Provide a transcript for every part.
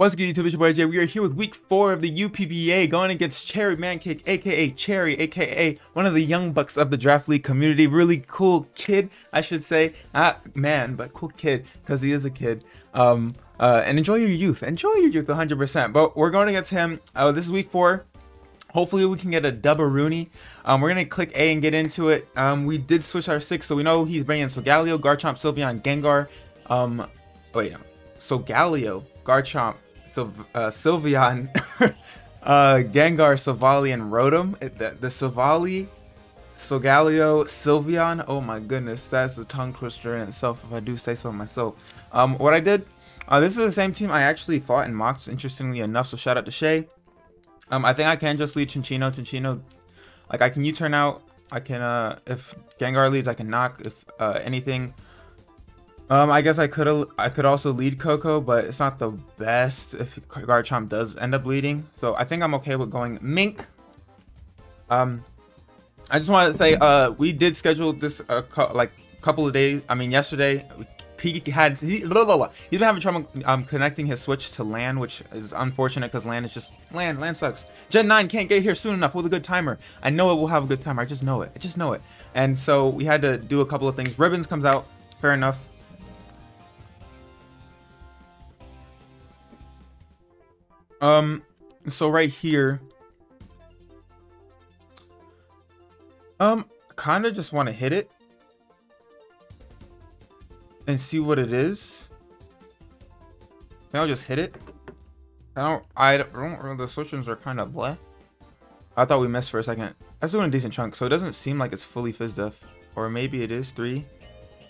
What's good YouTube, it's your boy Jay. We are here with week 4 of the UPBA going against Cherry Mancake, aka Cherry, aka one of the young bucks of the Draft League community. Really cool kid, I should say. Not man, but cool kid, because he is a kid. Um, uh, and enjoy your youth. Enjoy your youth 100%. But we're going against him. Uh, this is week 4. Hopefully we can get a double Rooney. Um, we're going to click A and get into it. Um, we did switch our 6, so we know he's bringing Solgaleo, Garchomp, Sylveon, Gengar. Um, wait, no. Solgaleo, Garchomp, Syl uh, Sylveon, uh, Gengar, Silvally, and Rotom. The, the Silvally, Solgaleo, Sylveon. Oh my goodness, that's a tongue twister in itself, if I do say so myself. Um, what I did, uh, this is the same team I actually fought in mocks, interestingly enough, so shout out to Shay. Um, I think I can just lead Cinccino. Cinccino, like I can U-turn out. I can, uh, if Gengar leads, I can knock. If uh, anything, um, I guess I could I could also lead Koko, but it's not the best if Garchomp does end up leading. So I think I'm okay with going Mink. Um, I just wanted to say, uh, we did schedule this a uh, like couple of days. I mean, yesterday he had he, blah, blah, blah. he's been having trouble um, connecting his switch to LAN, which is unfortunate because LAN is just LAN. LAN sucks. Gen 9 can't get here soon enough with a good timer. I know it will have a good timer. I just know it. I just know it. And so we had to do a couple of things. Ribbons comes out. Fair enough. Um, so right here, um, kind of just want to hit it and see what it is. I'll just hit it. I don't, I don't, the switchings are kind of blah. I thought we missed for a second. That's doing a decent chunk, so it doesn't seem like it's fully fizz def. Or maybe it is three.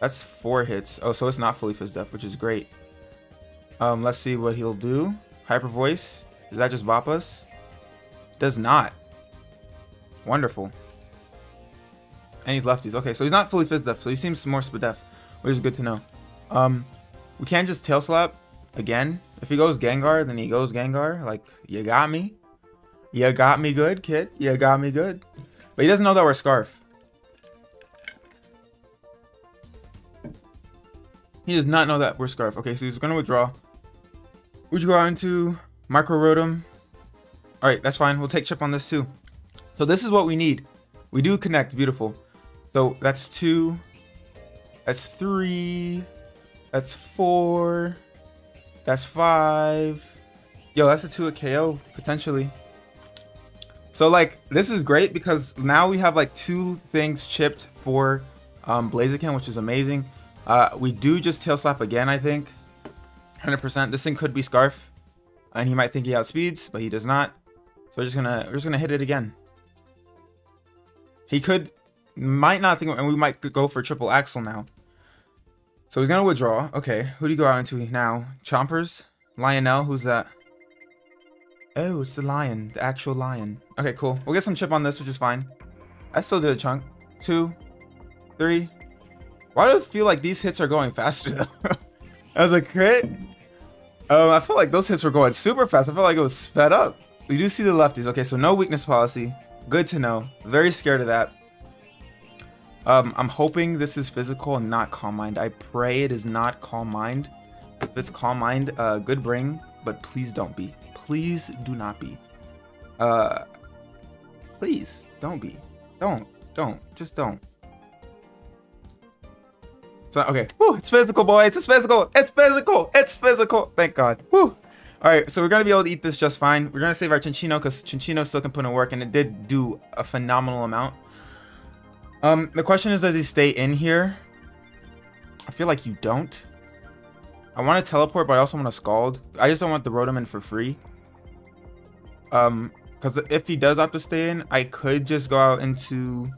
That's four hits. Oh, so it's not fully fizz def, which is great. Um, let's see what he'll do. Hyper voice. Does that just bop us? Does not. Wonderful. And he's lefties. Okay, so he's not fully fizz def, so he seems more spadef, which is good to know. Um, we can't just tail slap again. If he goes Gengar, then he goes Gengar. Like, you got me. You got me good, kid. You got me good. But he doesn't know that we're Scarf. He does not know that we're Scarf. Okay, so he's going to withdraw. Would you go into Micro Rotom? Alright, that's fine. We'll take chip on this too. So this is what we need. We do connect. Beautiful. So that's two. That's three. That's four. That's five. Yo, that's a two at KO, potentially. So like, this is great because now we have like two things chipped for um, Blaziken, which is amazing. Uh, we do just tail slap again, I think. 100%. This thing could be Scarf. And he might think he outspeeds, but he does not. So we're just gonna we're just gonna hit it again. He could might not think and we might go for triple axel now. So he's gonna withdraw. Okay, who do you go out into now? Chompers? Lionel, who's that? Oh, it's the lion, the actual lion. Okay, cool. We'll get some chip on this, which is fine. I still did a chunk. Two, three. Why do I feel like these hits are going faster though? As a crit? Um, I felt like those hits were going super fast. I felt like it was sped up. We do see the lefties. Okay, so no weakness policy. Good to know. Very scared of that. Um, I'm hoping this is physical and not calm mind. I pray it is not calm mind. If it's calm mind, uh, good bring, but please don't be. Please do not be. Uh, please don't be. Don't. Don't. Just don't. So, okay. Woo, it's physical, boys. It's physical. It's physical. It's physical. Thank God. Woo. All right, so we're to be able to eat this just fine. We're going to save our Cinccino because Cinccino still can put in work, and it did do a phenomenal amount. Um, the question is, does he stay in here? I feel like you don't. I want to teleport, but I also want to Scald. I just don't want the Rotom in for free. Um, because if he does have to stay in, I could just go out into...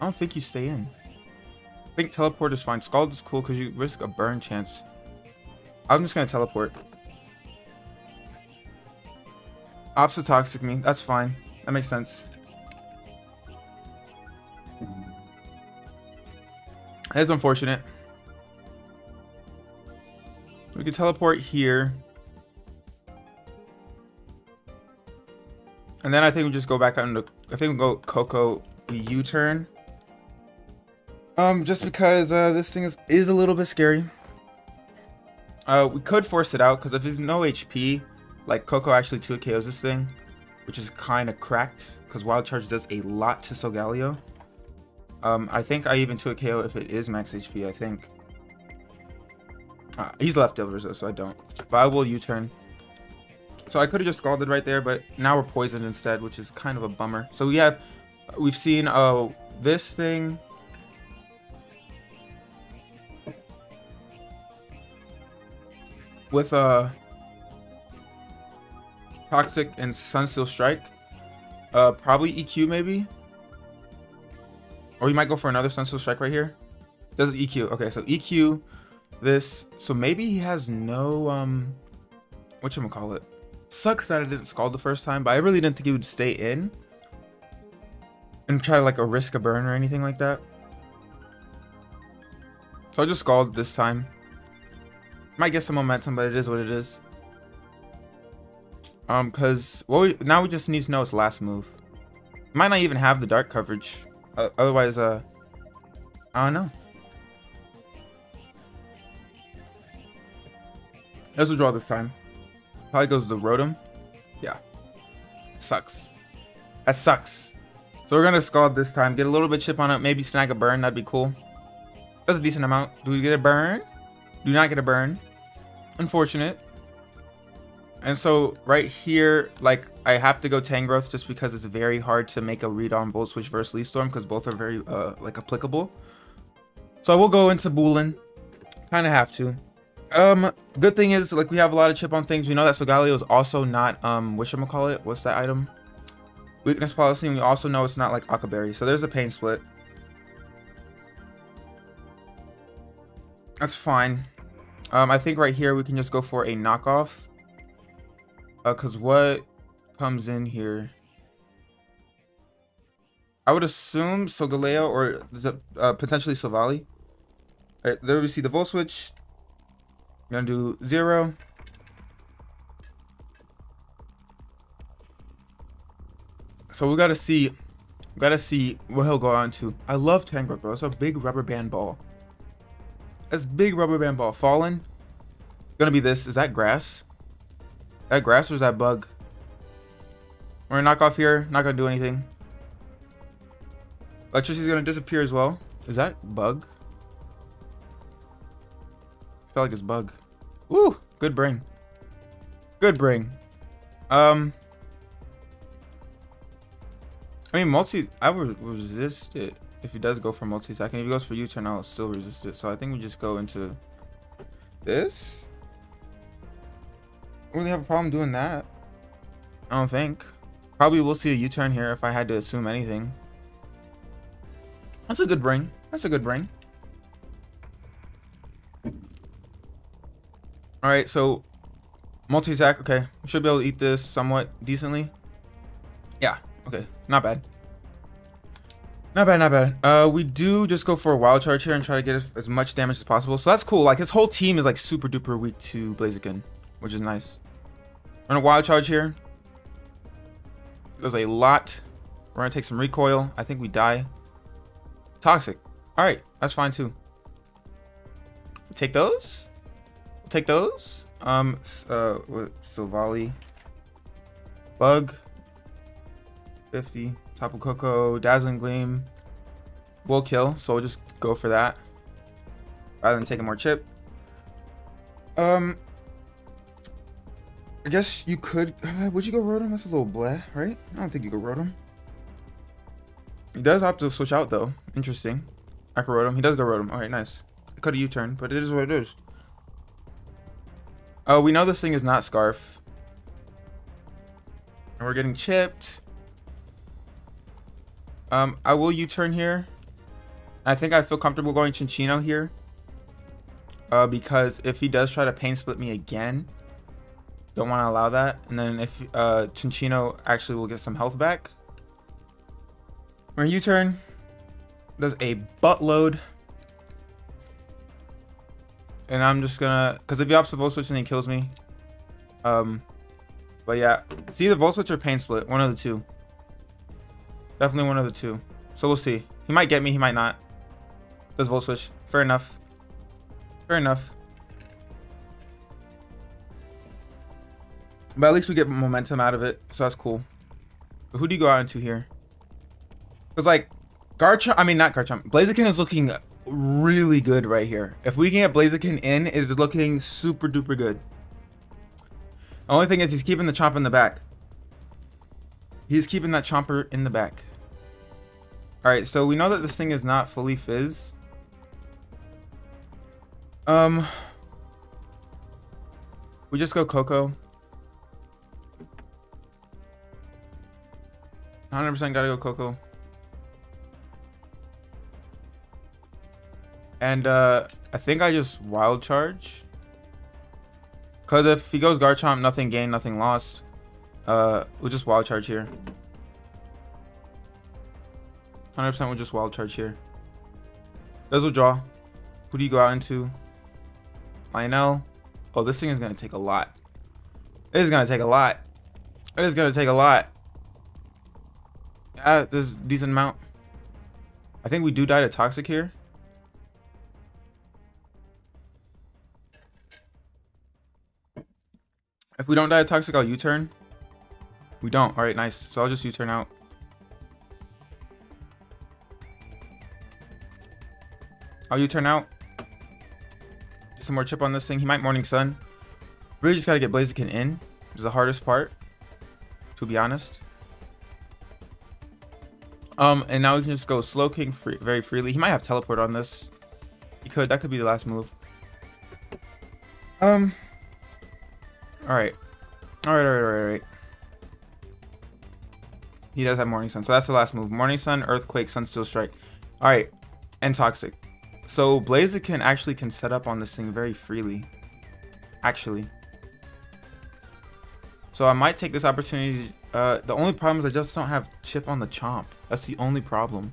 I don't think you stay in. Think teleport is fine. Scald is cool because you risk a burn chance. I'm just going to teleport. Opposite toxic me. That's fine. That makes sense. That is unfortunate. We can teleport here. And then I think we just go back out into I think we go Koko U-turn. Um, just because uh, this thing is, is a little bit scary. Uh, we could force it out because if he's no HP, like Koko actually 2 KOs this thing, which is kind of cracked because Wild Charge does a lot to Solgaleo. Um, I think I even 2 KO if it is max HP, I think. Uh, he's leftovers though, so I don't. But I will U-turn. So I could have just scalded right there, but now we're poisoned instead, which is kind of a bummer. So we have, we've seen uh, this thing. With uh, Toxic and Sunsteel Strike. Uh, probably EQ maybe. Or we might go for another Sunsteel Strike right here. Does EQ. Okay, so EQ this. So maybe he has no, um, what you call it? Sucks that I didn't scald the first time, but I really didn't think he would stay in. And try to like a risk a burn or anything like that. So I just scald this time. Might get some momentum, but it is what it is. Um, cause well, we, now we just need to know its last move. Might not even have the dark coverage. Uh, otherwise, uh, I don't know. Let's withdraw this time. Probably goes to Rotom. Yeah. Sucks. That sucks. So we're gonna scald this time. Get a little bit chip on it. Maybe snag a burn. That'd be cool. That's a decent amount. Do we get a burn? Do not get a burn. Unfortunate. And so right here, like I have to go Tangrowth just because it's very hard to make a read on Volt Switch versus Leaf Storm because both are very uh, like applicable. So I will go into Boolin. Kind of have to. Um, good thing is like we have a lot of chip on things. We know that Solgaleo is also not um call it? What's that item? Weakness policy. And we also know it's not like Akaberry. So there's a pain split. That's fine. Um, I think right here we can just go for a knockoff. Uh, cause what comes in here? I would assume Solgaleo or uh, potentially Silvally. Right, there we see the Volt Switch. I'm gonna do zero. So we gotta see, we gotta see what he'll go on to. I love Tangrowth, bro. It's a big rubber band ball. That's big rubber band ball. Fallen. Gonna be this. Is that grass? That grass or is that bug? We're gonna knock off here. Not gonna do anything. Electricity's gonna disappear as well. Is that bug? I feel like it's bug. Woo! Good brain. Good brain. Um. I mean, multi. I would resist it if he does go for multi attack. And if he goes for U turn, I'll still resist it. So I think we just go into this really have a problem doing that. I don't think. Probably we'll see a U-turn here if I had to assume anything. That's a good brain. That's a good brain. Alright, so multi-attack. Okay, we should be able to eat this somewhat decently. Yeah, okay. Not bad. Not bad, not bad. Uh, we do just go for a wild charge here and try to get as much damage as possible. So that's cool. Like, his whole team is, like, super duper weak to Blaziken which is nice. Run a wild charge here. There's a lot. We're gonna take some recoil. I think we die. Toxic. All right, that's fine too. Take those. Take those. Um, uh, Silvally. Bug. 50. Tapu Koko. Dazzling Gleam. Will kill, so we'll just go for that. Rather than taking more chip. Um, I guess you could. Uh, would you go Rotom? That's a little bleh, right? I don't think you go Rotom. He does have to switch out though. Interesting. I could Rotom. He does go Rotom. All right, nice. Could have U-turn, but it is what it is. Oh, we know this thing is not Scarf. And we're getting chipped. Um, I will U-turn here. I think I feel comfortable going Cinccino here. Uh, because if he does try to pain split me again, don't want to allow that. And then if uh, Cinccino actually will get some health back. When U-turn does a buttload. And I'm just gonna, because if he opts the Volt Switch and he kills me. Um, but yeah, see the Volt Switch or Pain Split, one of the two. Definitely one of the two. So we'll see. He might get me, he might not. Does Volt Switch. Fair enough. Fair enough. But at least we get momentum out of it, so that's cool. But who do you go out into here? Because, like, Garchomp, I mean, not Garchomp, Blaziken is looking really good right here. If we can get Blaziken in, it is looking super duper good. The only thing is he's keeping the Chomp in the back. He's keeping that Chomper in the back. Alright, so we know that this thing is not fully fizz. Um, we just go Koko. 100% gotta go Koko. And uh, I think I just wild charge. Cause if he goes Garchomp, nothing gained, nothing lost. Uh, we'll just wild charge here. 100% we'll just wild charge here. Does a draw. Who do you go out into? Lionel. Oh, this thing is gonna take a lot. It is gonna take a lot. It is gonna take a lot. Yeah, this is decent amount. I think we do die to toxic here. If we don't die to toxic, I'll U-turn. We don't. All right, nice. So I'll just U-turn out. I'll U-turn out. Get some more chip on this thing. He might Morning Sun. Really just got to get Blaziken in. Is the hardest part. To be honest. Um, and now we can just go Slowking free, very freely. He might have teleport on this. He could. That could be the last move. Um. All right. All right. All right. All right. All right. He does have Morning Sun, so that's the last move. Morning Sun, Earthquake, sun Sunsteel Strike. All right, and Toxic. So Blaziken actually can set up on this thing very freely. Actually. So I might take this opportunity. Uh, the only problem is I just don't have chip on the chomp. That's the only problem.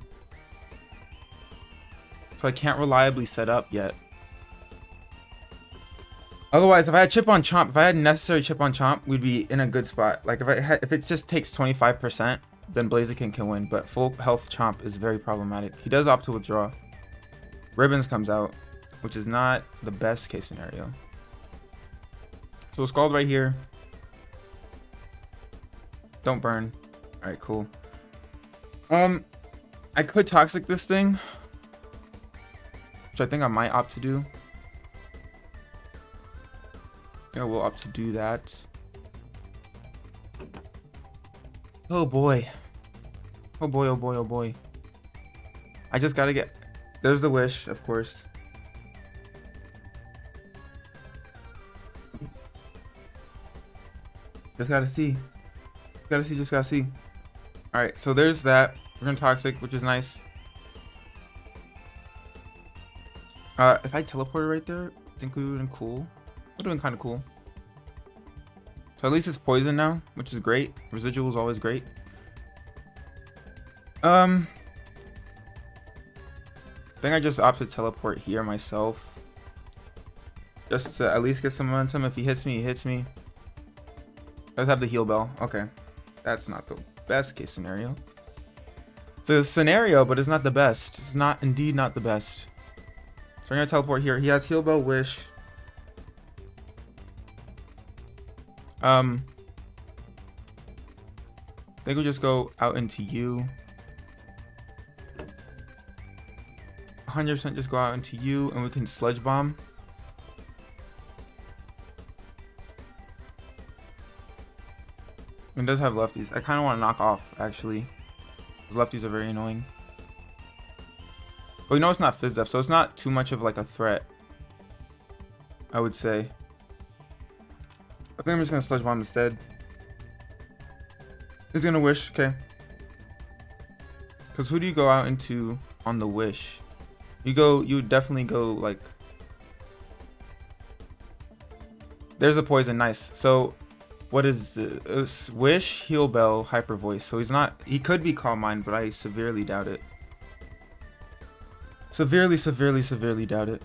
So I can't reliably set up yet. Otherwise, if I had chip on chomp, if I had necessary chip on chomp, we'd be in a good spot. Like if I had, if it just takes 25%, then Blaziken can win. But full health chomp is very problematic. He does opt to withdraw. Ribbons comes out, which is not the best case scenario. So Scald right here. Don't burn. Alright, cool. Um, I could Toxic this thing. Which I think I might opt to do. I will opt to do that. Oh boy. Oh boy, oh boy, oh boy. I just gotta get... There's the wish, of course. Just gotta see. Gotta see, just gotta see. Alright, so there's that. We're gonna Toxic, which is nice. Uh, if I teleported right there, I think we would have been cool. We're doing kind of cool. So at least it's poison now, which is great. Residual is always great. Um, I think I just opted to teleport here myself. Just to at least get some momentum. If he hits me, he hits me. Let's have the heal bell. Okay. That's not the best case scenario. It's a scenario, but it's not the best. It's not indeed not the best. So I'm gonna teleport here. He has heal bell wish. Um, I think we just go out into you. 100% just go out into you and we can sludge bomb. It does have lefties. I kind of want to knock off, actually. Because lefties are very annoying. But we know it's not Fizz Def, so it's not too much of like a threat. I would say. I think I'm just gonna sludge bomb instead. He's gonna wish, okay. Cause who do you go out into on the wish? You go, you definitely go like. There's a poison, nice. So, what is this? Wish, Heal Bell, Hyper Voice. So he's not, he could be Calm Mind, but I severely doubt it. Severely, severely, severely doubt it.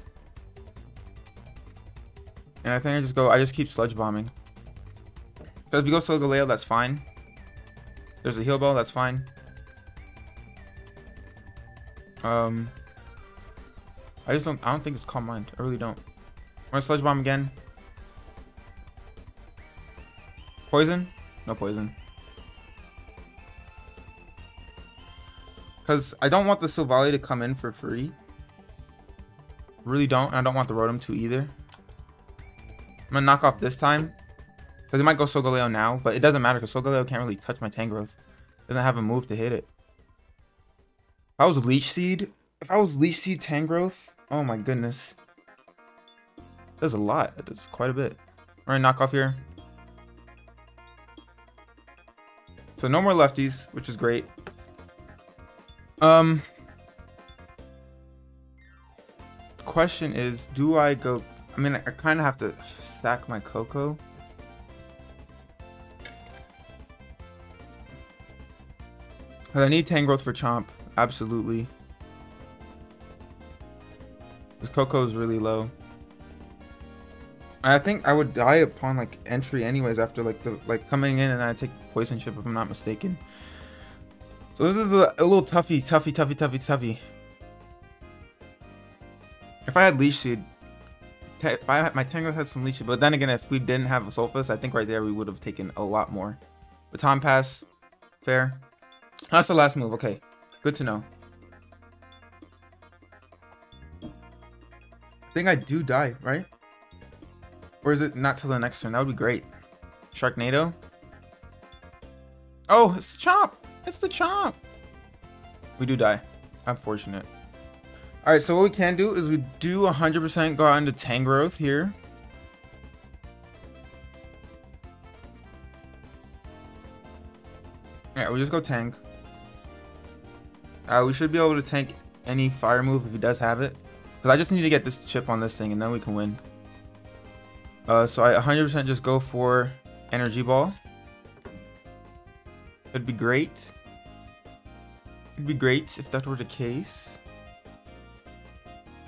And I think I just go, I just keep Sludge Bombing. Because if you go Solgaleo, that's fine. There's a heal bell, that's fine. Um, I just don't, I don't think it's Calm Mind. I really don't. I'm gonna Sludge Bomb again. Poison? No poison. Because I don't want the Silvally to come in for free. Really don't. I don't want the Rotom to either. I'm going to knock off this time. Because it might go Solgaleo now. But it doesn't matter because Solgaleo can't really touch my Tangrowth. Doesn't have a move to hit it. If I was Leech Seed. If I was Leech Seed Tangrowth. Oh my goodness. That's a lot. That's quite a bit. Going to knock off here. So no more lefties, which is great. Um, question is, do I go? I mean, I, kind of have to sack my Koko. I need Tangrowth for Chomp, absolutely. Is really low. I think I would die upon like entry anyways after like the like coming in and I take poison chip if I'm not mistaken. So this is a, little toughy, toughy, toughy, toughy, toughy. If I had Leech Seed, if I had, my Tangrowth had some Leech Seed, but then again, if we didn't have a Sulfus, I think right there we would have taken a lot more. Baton Pass, fair. That's the last move, okay. Good to know. Think I do die, right? Or is it not till the next turn? That would be great. Sharknado? Oh, it's Chomp! It's the chomp. We do die. Unfortunate. Alright, so what we can do is we do 100% go out into Tangrowth here. Yeah, we just go tank. Uh, we should be able to tank any fire move if he does have it. Because I just need to get this chip on this thing and then we can win. Uh, so I 100% just go for Energy Ball. It'd be great. It'd be great if that were the case.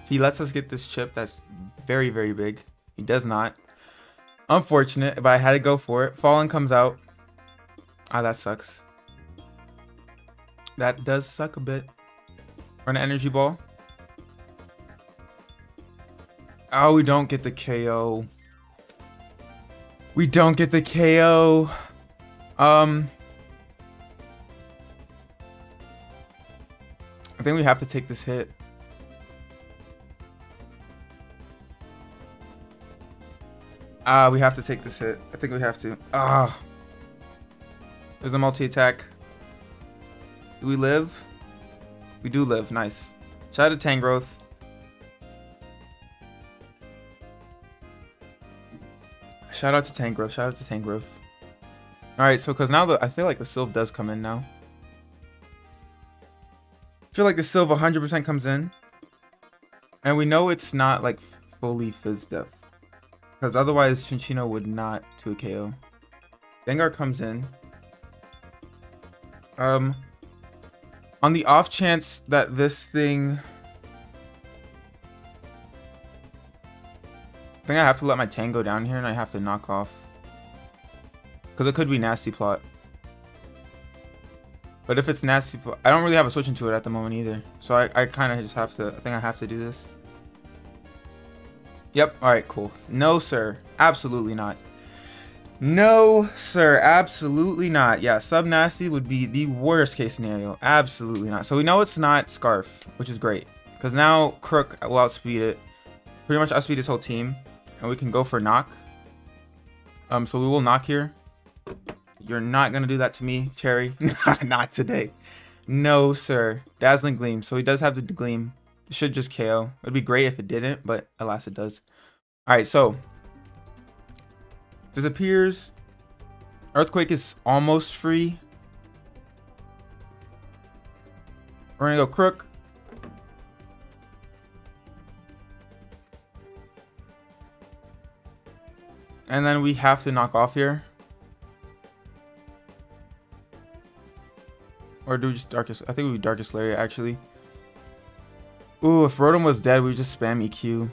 If he lets us get this chip, that's very, very big. He does not. Unfortunate, but I had to go for it. Fallen comes out. Ah, that sucks. That does suck a bit. Run an energy ball. Oh, we don't get the KO. We don't get the KO. Um, I think we have to take this hit. Ah, we have to take this hit. I think we have to. Ah. There's a multi-attack. Do we live? We do live. Nice. Shout out to Tangrowth. Shout out to Tangrowth. Shout out to Tangrowth. Alright, so because now the I feel like the Sylve does come in now I feel like the Silva 100% comes in. And we know it's not like fully Fizz Def. Because otherwise Cinccino would not to a KO. Gengar comes in. Um, on the off chance that this thing... I think I have to let my Tango down here and I have to knock off. Because it could be Nasty Plot. But if it's nasty, I don't really have a switch into it at the moment either. So I, I kind of just have to, I think I have to do this. Yep, alright, cool. No, sir. Absolutely not. No, sir. Absolutely not. Yeah, sub nasty would be the worst case scenario. Absolutely not. So we know it's not Scarf, which is great. Because now Crook will outspeed it. Pretty much outspeed his whole team. And we can go for knock. Um, so we will knock here. You're not to do that to me, Cherry. not today. No, sir. Dazzling Gleam. So he does have the Gleam. It should just KO. It'd be great if it didn't, but alas it does. Alright, so. Disappears. Earthquake is almost free. We're to go Crook. And then we have to knock off here. Or do we just Darkest? I think we Darkest Lariat actually. Ooh, if Rotom was dead, we just spam EQ.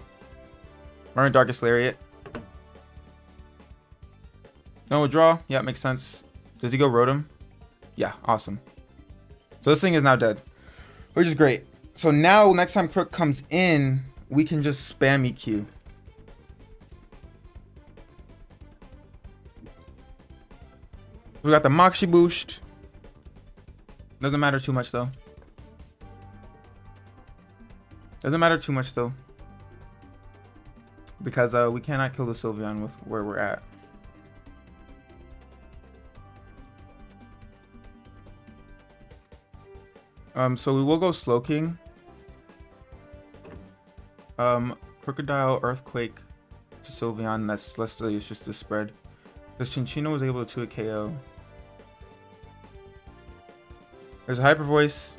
Run Darkest Lariat. No withdraw. Yeah, makes sense. Does he go Rotom? Yeah, awesome. So this thing is now dead. Which is great. So now, next time Crook comes in, we can just spam EQ. We got the Moxie boost. Doesn't matter too much though. Doesn't matter too much though. Because uh, we cannot kill the Sylveon with where we're at. Um, so we will go Slowking. Um, Crocodile, Earthquake to Sylveon. That's let's it's just a spread. Because Cinccino was able to 2 a KO. There's a Hyper Voice.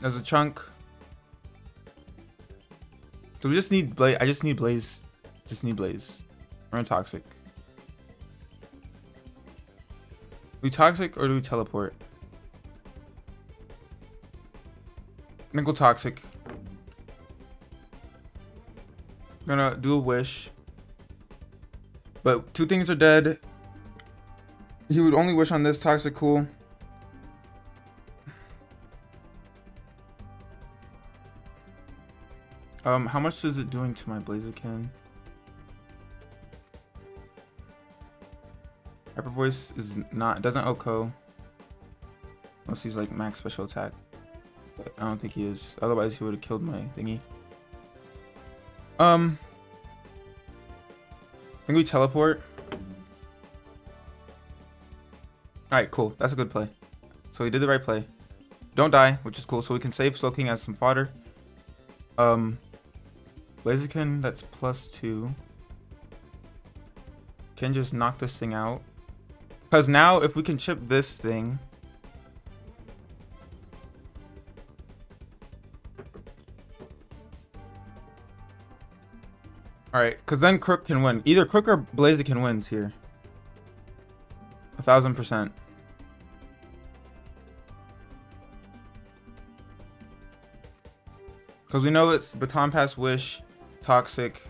There's a Chunk. So we just need Blaze. I just need Blaze. Just need Blaze. We're Toxic. We Toxic or do we Teleport? Nickel Toxic. gonna do a wish. But two things are dead. He would only wish on this Toxic Cool. Um, how much is it doing to my Blaziken? Hyper Voice is not doesn't OHKO. Unless he's like max special attack. But I don't think he is. Otherwise he would have killed my thingy. Um I think we teleport. Alright, cool. That's a good play. So we did the right play. Don't die, which is cool. So we can save Slowking as some fodder. Um Blaziken, that's plus two. Can just knock this thing out. Because now, if we can chip this thing... Alright, because then Crook can win. Either Crook or Blaziken wins here. A thousand percent. Because we know it's Baton Pass Wish, Toxic,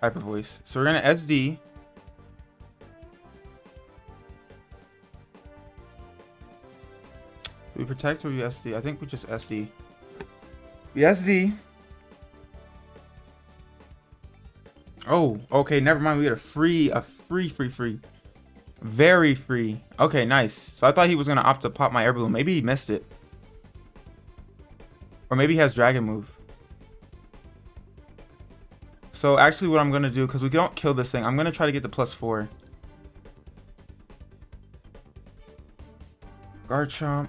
Hyper Voice. So we're going to SD. We protect or we SD? I think we just SD. We SD. Oh, okay, never mind. We get a free, a free, free, free. Very free. Okay, nice. So I thought he was going to opt to pop my air balloon. Maybe he missed it. Or maybe he has dragon move. So actually what I'm going to do, because we don't kill this thing, I'm going to try to get the plus 4. Garchomp. I'm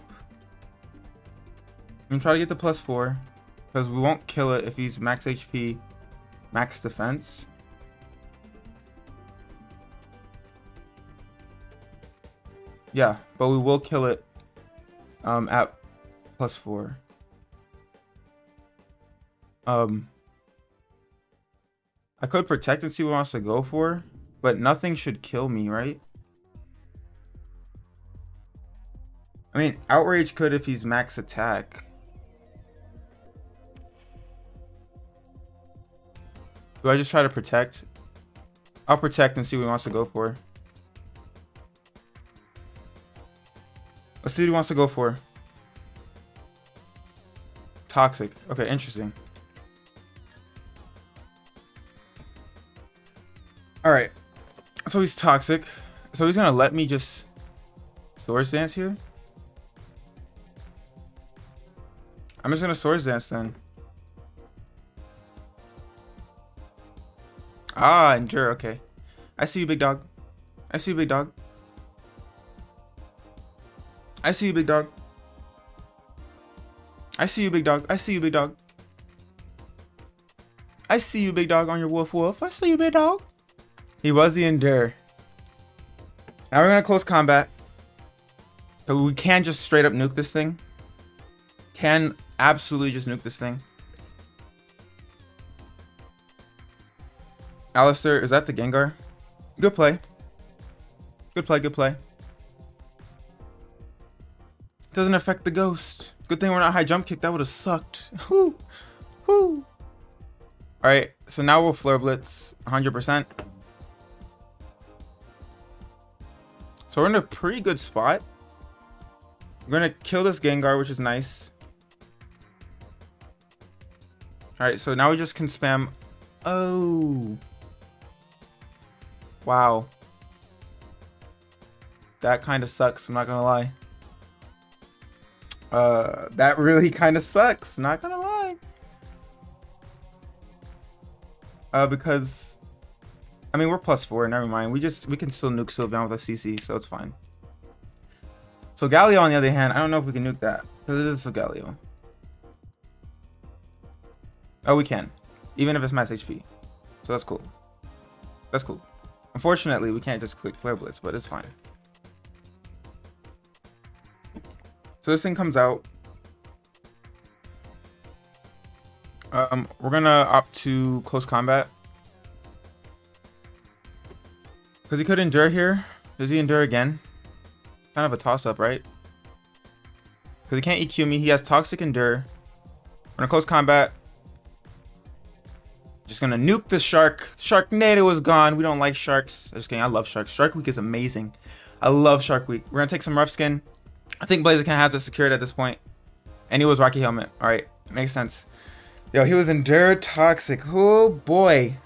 going to try to get the plus 4. Because we won't kill it if he's max HP, max defense. Yeah, but we will kill it um, at plus 4. Um, I could protect and see what wants to go for, but nothing should kill me, right? I mean, Outrage could if he's max attack. Do I just try to protect? I'll protect and see what he wants to go for. Let's see what he wants to go for. Toxic. Okay, interesting. So he's toxic. So he's gonna let me just Swords Dance here? I'm just gonna Swords Dance then. Ah, endure, okay. I see you, big dog. I see you, big dog. I see you, big dog. I see you, big dog. I see you, big dog. I see you, big dog, on your wolf wolf. I see you, big dog. He was the Endure. Now we're gonna close combat. But we can just straight up nuke this thing. Can absolutely just nuke this thing. Alistair, is that the Gengar? Good play. Good play, good play. Doesn't affect the ghost. Good thing we're not high jump kick. That would have sucked. Whoo. Whoo. Alright, so now we'll Flare Blitz 100%. So we're in a pretty good spot. We're going to kill this Gengar, which is nice. Alright, so now we just can spam... Oh. Wow. That kind of sucks. I'm not gonna lie. Uh, that really kind of sucks. Not gonna lie. Uh, because, I mean, we're plus four. Never mind. We just we can still nuke Sylveon with a CC, so it's fine. Solgaleo, on the other hand, I don't know if we can nuke that because it is a Galio. Oh, we can, even if it's max HP. So that's cool. That's cool. Unfortunately, we can't just click Flare Blitz, but it's fine. So this thing comes out. Um, we're gonna opt to close combat. Because he could endure here. Does he endure again? Kind of a toss-up, right? Because he can't EQ me. He has Toxic Endure. We're gonna close combat. Just gonna nuke the shark. Sharknado is gone. We don't like sharks. i Just kidding. I love sharks. Shark Week is amazing. I love Shark Week. We're gonna take some rough skin. I think Blazer Blaziken has it secured at this point. And he was Rocky Helmet. Alright, makes sense. Yo, he was Endure Toxic. Oh boy.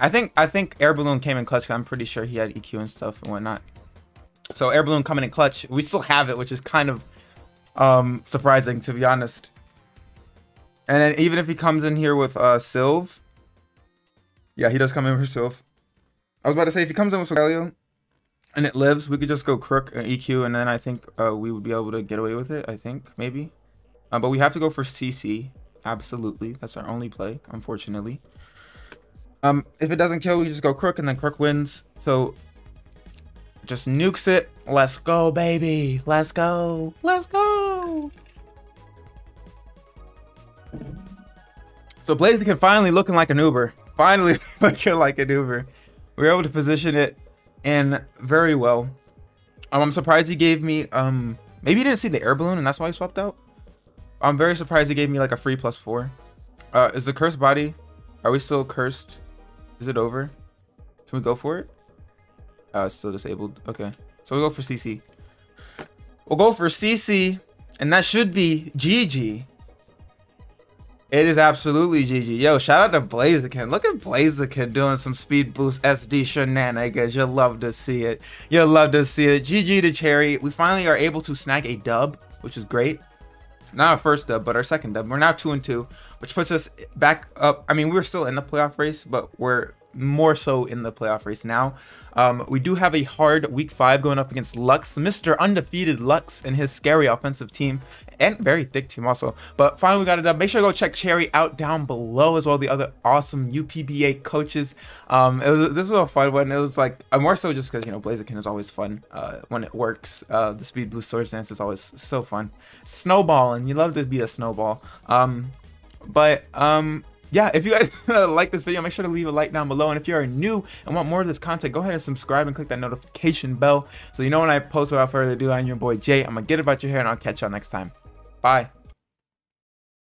I think I think Air Balloon came in clutch. I'm pretty sure he had EQ and stuff and whatnot. So Air Balloon coming in clutch. We still have it, which is kind of um, surprising to be honest. And then even if he comes in here with uh, Sylve, yeah, he does come in with Sylve. I was about to say if he comes in with Galio and it lives, we could just go Crook and EQ, and then I think uh, we would be able to get away with it. I think maybe, uh, but we have to go for CC. Absolutely, that's our only play, unfortunately. Um, if it doesn't kill, we just go Crook, and then Crook wins. So just nukes it. Let's go, baby. Let's go. Let's go. So Blaziken finally looking like an Uber. Finally looking like an Uber. We were able to position it in very well. Um, I'm surprised he gave me, um, maybe he didn't see the air balloon and that's why he swapped out. I'm very surprised he gave me like a free plus four. Uh, is the cursed body, are we still cursed? Is it over? Can we go for it? Oh, it's still disabled. Okay. So we'll go for CC. We'll go for CC, and that should be GG. It is absolutely GG. Yo, shout out to Blaziken. Look at Blaziken doing some speed boost SD shenanigans. You'll love to see it. You'll love to see it. GG to Cherry. We finally are able to snag a dub, which is great. Not our first dub, but our second dub. We're now 2 and 2, which puts us back up. I mean, we were still in the playoff race, but we're more so in the playoff race now. Um, we do have a hard week five going up against Lux, Mr. Undefeated Lux and his scary offensive team and very thick team also. But finally, we got it done. Make sure to go check Cherry out down below as well. The other awesome UPBA coaches. Um, was this was a fun one. It was like uh, more so just because you know Blaziken is always fun uh, when it works. Uh, the speed boost sword dance is always so fun. Snowballing, you love to be a snowball. Um, but um yeah, if you guys like this video, make sure to leave a like down below. And if you're new and want more of this content, go ahead and subscribe and click that notification bell so you know when I post. Without further ado, I'm your boy Jay. I'm going to get about your hair and I'll catch y'all next time. Bye.